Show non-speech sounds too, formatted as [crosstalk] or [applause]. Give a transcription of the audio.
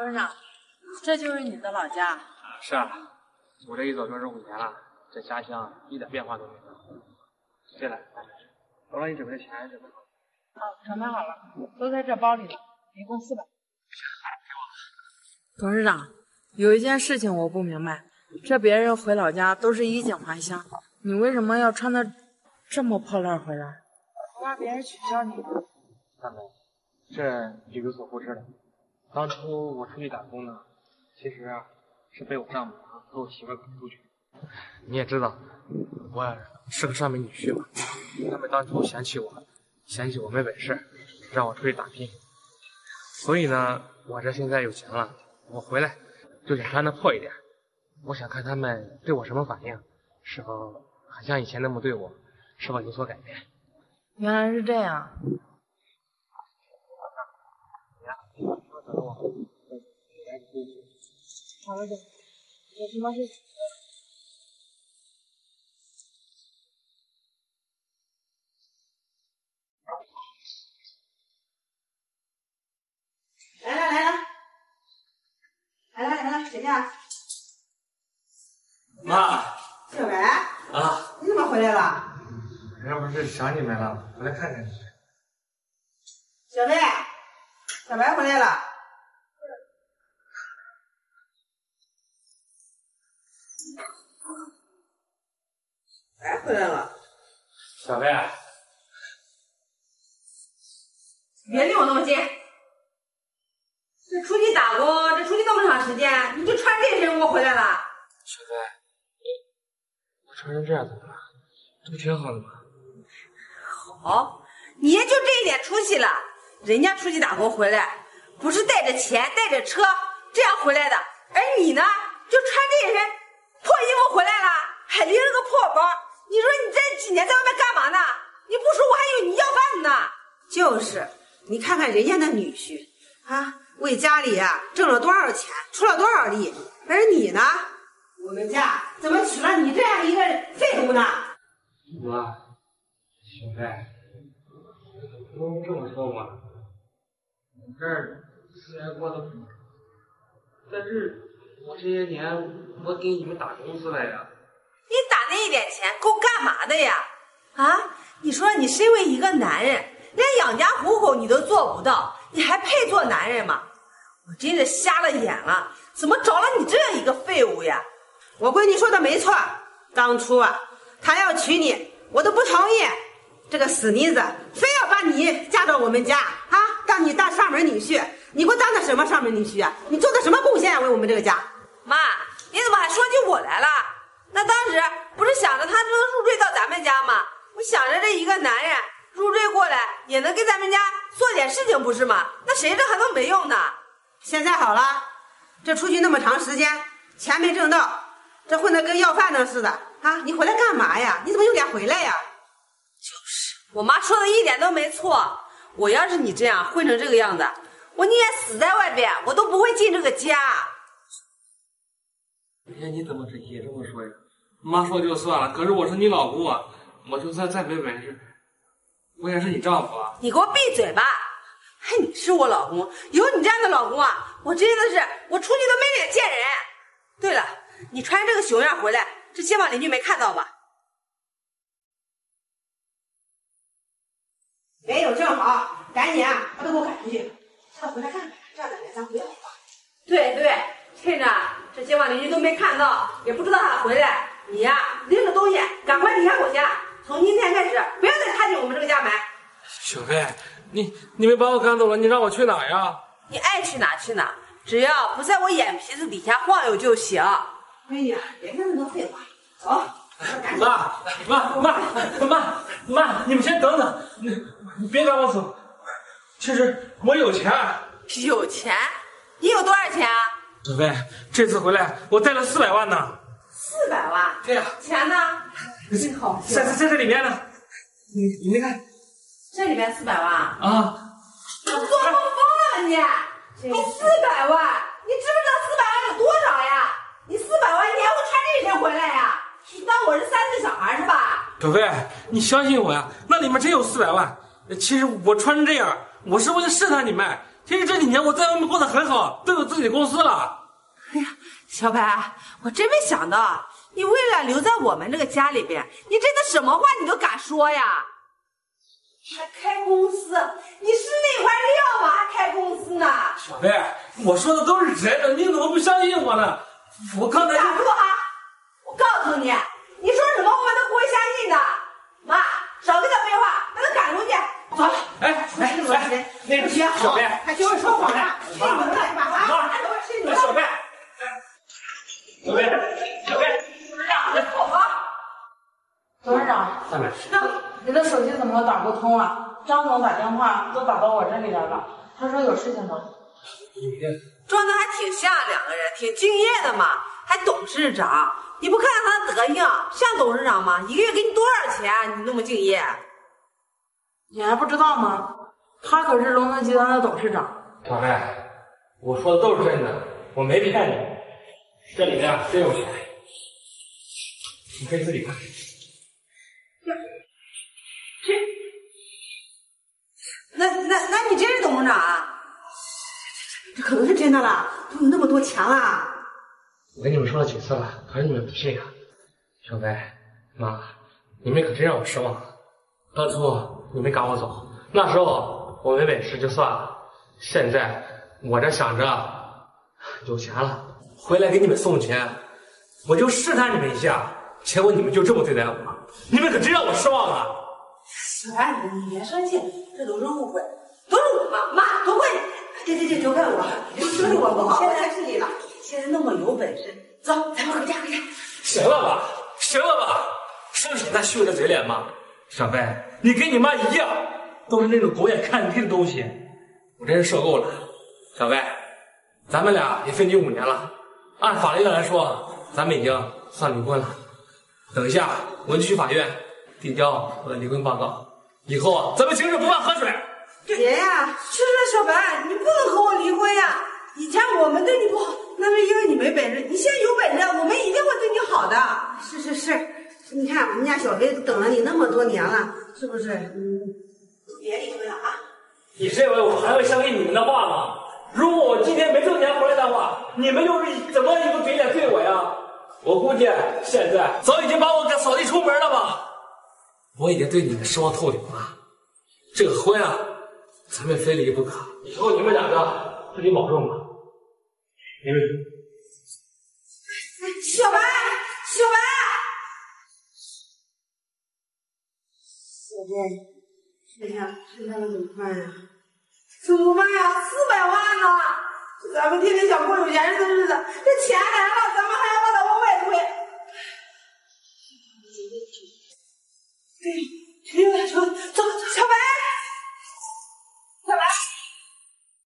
董事长，这就是你的老家。是啊，我这一走就是五年了，这家乡一点变化都没有。进来，我让你准备的钱准备好了。啊，准备好了，都在这包里了，一共四百。董事长，有一件事情我不明白，这别人回老家都是衣锦还乡，你为什么要穿的这么破烂回来？怕别人取笑你？大梅，这你有所不知的，当初我出去打工呢，其实啊是被我丈母娘和我媳妇赶出去。你也知道，我是个上门女婿嘛，他们当初嫌弃我，嫌弃我没本事，让我出去打拼。所以呢，我这现在有钱了。我回来就想穿的破一点，我想看他们对我什么反应，是否还像以前那么对我，是否有所改变？原来是这样。好了，有什么事？来了来了。来了来了，谁呀？妈。小白。啊。你怎么回来了？这不是想你们了，回来看看你。小白，小白回来了。白 [laughs] 回来了。小白。别离我那么近。这出去打工，这出去那么长时间，你就穿这身给我回来了。小飞，我穿成这样怎么了？这不挺好的吗？好，你也就这一点出息了。人家出去打工回来，不是带着钱带着车这样回来的，而你呢，就穿这一身破衣服回来了，还拎了个破包。你说你这几年在外面干嘛呢？你不说我还以为你要饭呢。就是，你看看人家那女婿啊。为家里啊挣了多少钱，出了多少力，而你呢？我们家怎么娶了你这样一个废物呢？我，小贝，不能这么说嘛。我这儿虽然过得苦，但是我这些年我给你们打工资来呀。你打那一点钱够干嘛的呀？啊，你说你身为一个男人，连养家糊口你都做不到，你还配做男人吗？我真是瞎了眼了，怎么找了你这样一个废物呀？我闺女说的没错，当初啊，她要娶你，我都不同意。这个死妮子非要把你嫁到我们家啊，当你当上门女婿。你给我当的什么上门女婿啊？你做的什么贡献啊？为我们这个家？妈，你怎么还说起我来了？想着他能入赘到咱们家吗？我想着这一个男人入赘过来，也能给咱们家做点事情，不是吗？那谁这还能没用呢？现在好了，这出去那么长时间，钱没挣到，这混的跟要饭的似的啊！你回来干嘛呀？你怎么有脸回来呀？就是，我妈说的一点都没错。我要是你这样混成这个样子，我宁愿死在外边，我都不会进这个家。哎，你怎么也这么说呀？妈说就算了，可是我是你老公啊，我就算再没本事，我也是你丈夫啊。你给我闭嘴吧！还你是我老公，有你这样的老公啊，我真的是我出去都没脸见人。对了，你穿这个熊样回来，这街坊邻居没看到吧？没有，正好，赶紧啊，把他给我赶出去，叫他回来看看，这样的人咱不要了。对对，趁着这街坊邻居都没看到，也不知道他回来，你呀拎着东西赶快离开我家，从今天开始不要再踏进我们这个家门。小飞。你你们把我赶走了，你让我去哪呀？你爱去哪去哪，只要不在我眼皮子底下晃悠就行。哎呀，别跟那么多废话，走。妈妈妈妈妈，你们先等等，你你别赶我走。其实我有钱。有钱？你有多少钱啊？小飞，这次回来我带了四百万呢。四百万？对呀。钱呢？真好。在在在这里面呢。你你看。这里面四百万啊！你做梦疯了你！你四百万，你知不知道四百万有多少呀？你四百万，你还会穿这身回来呀？你当我是三岁小孩是吧？小飞，你相信我呀，那里面真有四百万。其实我穿成这样，我是为了试探你们。其实这几年我在外面过得很好，都有自己。的公司了。哎呀，小白，我真没想到你为了留在我们这个家里边，你真的什么话你都敢说呀？还开公司？你是那块料吗？还开公司呢？小贝，我说的都是真的，你怎么不相信我呢？我刚才……打住哈！我告诉你，你说什么我们都不会相信的。妈，少跟他废话，把他赶出去。走。哎哎哎，那个小贝，还学会说谎呢？你们来吧啊！来，小贝，小贝，小贝，董事长，你走吧。董事那，你的手机怎么打不通啊？张总打电话都打到我这里来了，他说有事情吗。装的还挺像两个人，挺敬业的嘛，还董事长。你不看看他的德行，像董事长吗？一个月给你多少钱？你那么敬业？你还不知道吗？他可是龙腾集团的董事长。小贝，我说的都是真的，我没骗你。这里面真有钱，你可以自己看。那那那你真是董事长啊？这可能是真的了，都有那么多钱了。我跟你们说了几次了，可是你们不信呀。小飞，妈，你们可真让我失望了。当初你们赶我走，那时候我没本事就算了，现在我这想着有钱了，回来给你们送钱，我就试探你们一下，结果你们就这么对待我，你们可真让我失望了。小凡，你别生气，这都是误会，都是我妈，妈，都怪你。对对对，都怪我，都是我不好，现在是你了。现在那么有本事，走，咱们回家，回家。行了吧，行了吧，收起那秀的嘴脸吧。小飞，你跟你妈一样，都是那种狗眼看人低的东西，我真是受够了。小飞，咱们俩也分居五年了，按法律上来说，咱们已经算离婚了。等一下，我就去法院递交我的离婚报告，以后啊咱们井水不犯河水。别呀，是是，小白，你不能和我离婚呀！以前我们对你不好，那是因为你没本事。你现在有本事，我们一定会对你好的。是是是，你看我们家小黑等了你那么多年了，是不是？嗯，别离婚了啊！你认为我还会相信你们的话吗？如果我今天没挣钱回来的话，你们又是怎么一个嘴脸对我呀？我估计现在早已经把我给扫地出门了吧。我已经对你们失望透顶了。这个婚啊！咱们非离不可，以后你们两个自己保重吧。没问题。小白，小白，小白，哎呀，这下怎么办呀？怎么办呀？四百万呢！咱们天天想过有钱人的日子，这钱来了，咱们对，去，去，走走。